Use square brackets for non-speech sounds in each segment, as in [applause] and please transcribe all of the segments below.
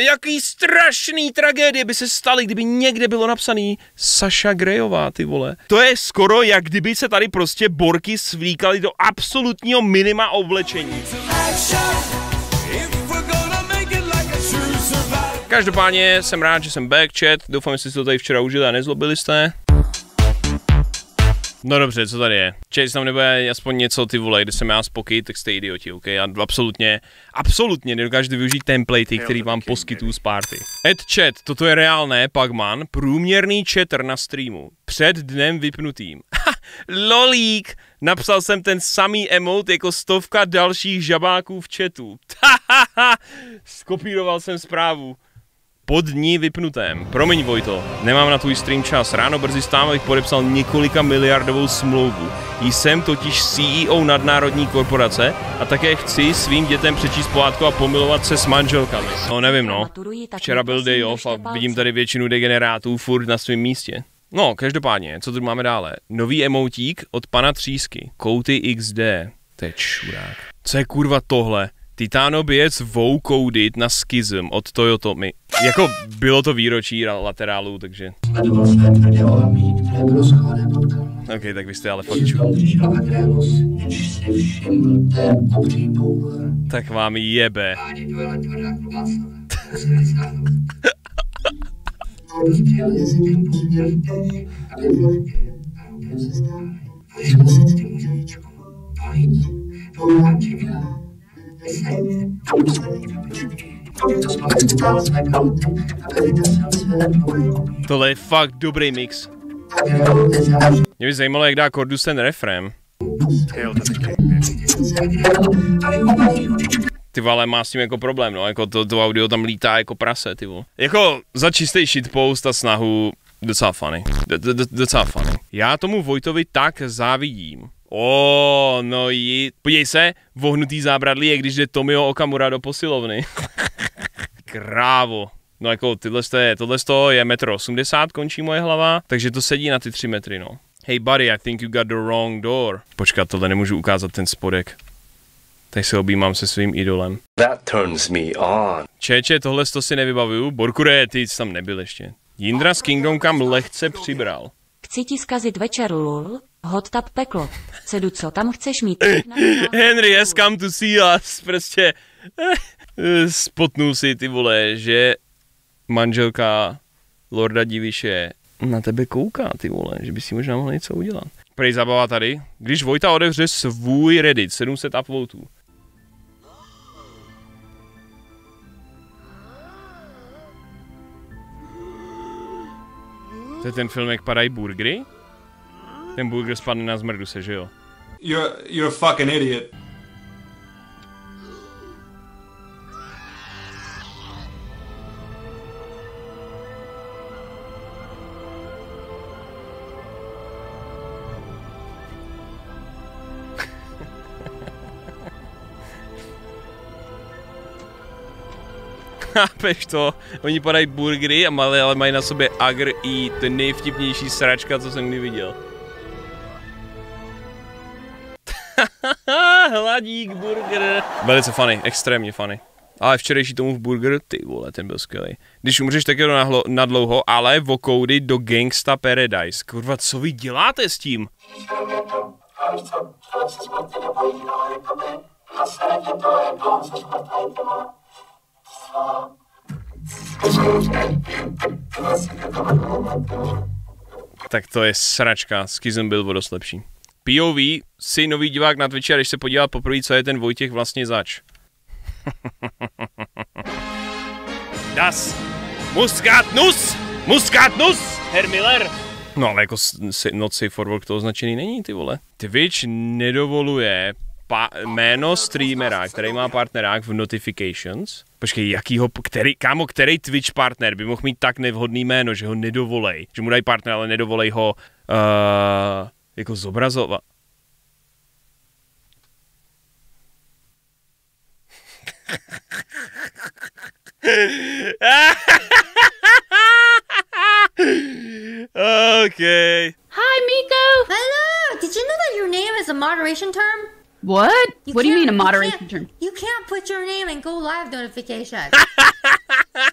jaký strašný tragédie by se staly, kdyby někde bylo napsaný Saša Grejová, ty vole. To je skoro, jak kdyby se tady prostě borky svlíkaly do absolutního minima oblečení. Každopádně jsem rád, že jsem back chat, doufám, že jste to tady včera užili a nezlobili jste. No dobře, co tady je? Čej, tam nebude aspoň něco, ty vole, kde jsem já spoký, tak jste idioti, ok? Já absolutně, absolutně nedokážete využít templatey, který vám poskytují z party. Ed chat, toto je reálné, Pagman, průměrný chatter na streamu, před dnem vypnutým. [laughs] Lolík, napsal jsem ten samý emote jako stovka dalších žabáků v chatu. [laughs] Skopíroval jsem zprávu po dní vypnutém. Promiň Vojto, nemám na tvůj stream čas. Ráno brzy stávám, abych podepsal několika miliardovou smlouvu. Jsem totiž CEO nadnárodní korporace a také chci svým dětem přečíst pohádku a pomilovat se s manželkami. No nevím no. Včera byl day off a vidím tady většinu degenerátů furt na svém místě. No, každopádně, co tu máme dále? Nový emotík od pana Třísky. Kouty XD. To je čurák. Co je kurva tohle? Titanobiec Voukoudit na Schism od Toyotomy. Jako bylo to výročí laterálu, takže... OK, tak vy jste ale fakt. Tak vám jebe. [laughs] Tohle je fakt dobrý mix. Mě by zajímalo, jak dá Cordus ten refrém. Ty vole, má s tím jako problém, no, jako to, to audio tam lítá jako prase, ty vole. Jako za čistý shitpost a snahu docela funny. Docela funny. Já tomu Vojtovi tak závidím. O, oh, no jí. Podívej se, vohnutý zábradlí je, když jde Tomio Okamura do posilovny. [laughs] Krávo. No jako tyhle je, tohle je metro 80, končí moje hlava, takže to sedí na ty 3 metry, no. Hey buddy, I think you got the wrong door. Počkat, tohle nemůžu ukázat ten spodek. Tak se objímám se svým idolem. That turns me on. Čeče, tohle to si nevybavuju. Borkure, ty jsi tam nebyl ještě. Jindra z Kingdom kam lehce přibral. Chci ti zkazit večer, lul. Hot tap peklo. Cedu, co tam chceš mít? Henry has come to see us. Prostě spotnul si ty vole, že manželka Lorda Diviše na tebe kouká, ty vole, že by si možná mohl něco udělat. Prej zabava tady. Když Vojta odevře svůj Reddit, 700 upvotů. To je ten film, jak padají burgery? Ten burger spadne na zmrdu se, že jo? You're, you're a fucking idiot. Chápeš to? Oni padají burgery, a malé, ale mají na sobě Agr i to nejvtipnější sračka, co jsem kdy viděl. [laughs] Hladík burger. Velice funny, extrémně funny. Ale včerejší tomu v burger, ty vole, ten byl skvělý. Když umřeš, tak je to na dlouho, ale vokoudy do Gangsta Paradise. Kurva, co vy děláte s tím? Tak to je sračka, Skizem byl o dost lepší. POV si nový divák na Twitchi a když se podívá poprvé, co je ten Vojtěch vlastně zač. [laughs] das Muskatnus! Muskatnus! Herr Miller! No ale jako not safe for work to označený není, ty vole. Twitch nedovoluje jméno streamera, který má partnerák v notifications. Počkej, jakýho, který, kámo, který Twitch partner by mohl mít tak nevhodný jméno, že ho nedovolej, že mu dají partner, ale nedovolej ho uh, jako zobrazovat. [laughs] okay. Hi, Miko. Hello. Did you know that your name is a moderation term? What? You what do you mean a moderation you term? You can't put your name in go live notification. [laughs]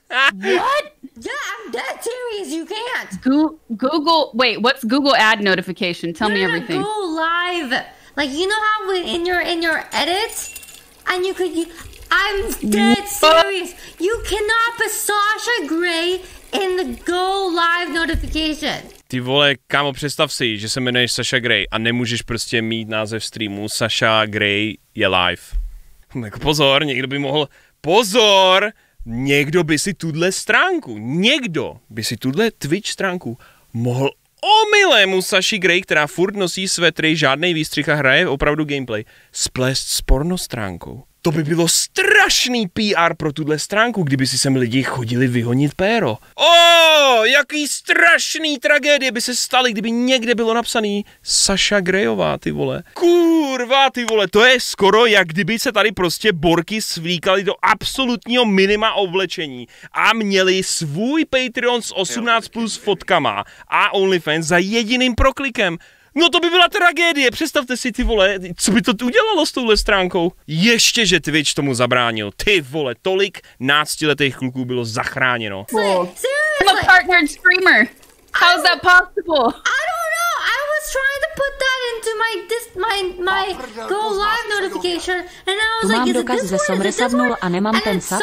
What? Yeah, I'm dead serious. You can't. Go- Google. Wait, what's Google ad notification? Tell me everything. Go live. Like you know how when- in your in your edits, and you could. You, I'm dead serious. You cannot put Sasha Grey in the go live notification. Ty vole, kámo, představ si, že se jmenuješ Sasha Grey a nemůžeš prostě mít název streamu Sasha Grey je live. [laughs] Jako pozor, někdo by mohl... Pozor! Někdo by si tuhle stránku, někdo by si tuhle Twitch stránku mohl omilému Saši Grey, která furt nosí svetry, žádnej výstřih a hraje opravdu gameplay, splést s porno stránkou. To by bylo strašný PR pro tuhle stránku, kdyby si sem lidi chodili vyhonit péro. O, jaký strašný tragédie by se staly, kdyby někde bylo napsaný Saša Grejová, ty vole. Kurva, ty vole, to je skoro jak kdyby se tady prostě borky svlíkali do absolutního minima oblečení a měli svůj Patreon s 18 plus fotkama a OnlyFans za jediným proklikem. No to by byla tragédie, představte si ty vole, co by to udělalo s touhle stránkou. Ještě, že Twitch tomu zabránil. Ty vole, tolik náctiletých kluků bylo zachráněno. Cool. I'm a partnered streamer. How's that possible? I don't know. I was trying to put that into my this my my go live notification, and I was Tu like, mám is it dokaz this ze one? Is it this Somresadnul one? a nemám And then ten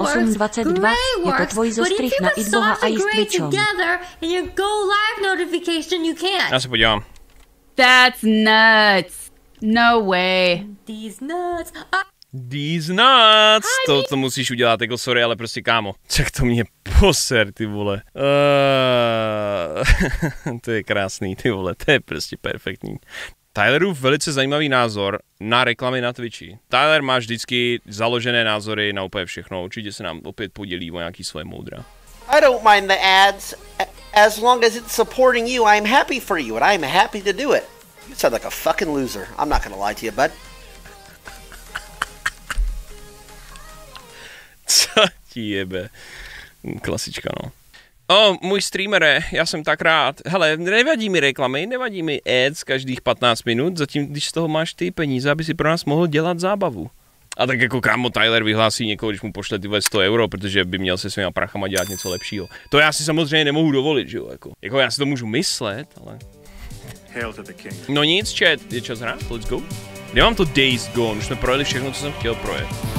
works, 8.22 Grey jako works, tvoj but if zostrih you na put Xboha a Twitchom. together in your go live notification, you can't. Já se podívám. That's nuts. No way. These nuts. Ah, These nuts. To, to musíš udělat, jako sorry, ale prostě kámo. Tak to mě poser, ty vole. Uh, [laughs] to je krásný, ty vole, to je prostě perfektní. Tylerův velice zajímavý názor na reklamy na Twitchi. Tyler má vždycky založené názory na úplně všechno. Určitě se nám opět podělí o nějaký svoje moudra. I don't mind the ads as long as it's supporting you. I'm happy for you, and I'm happy to do it. You sound like a fucking loser. I'm not gonna lie to you, bud. [laughs] Co ti jebe? Klasička, no. O, můj streamere, já jsem tak rád. Hele, nevadí mi reklamy, nevadí mi ads každých 15 minut, zatím, když z toho máš ty peníze, aby si pro nás mohl dělat zábavu. A tak jako kámo Tyler vyhlásí někoho, když mu pošle ty 100 euro, protože by měl se svýma prachama dělat něco lepšího. To já si samozřejmě nemohu dovolit, že jo, jako. Jako já si to můžu myslet, ale... Hail to the king. No nic, chat, je čas hrát, let's go. Nemám to Days Gone, už jsme projeli všechno, co jsem chtěl projet.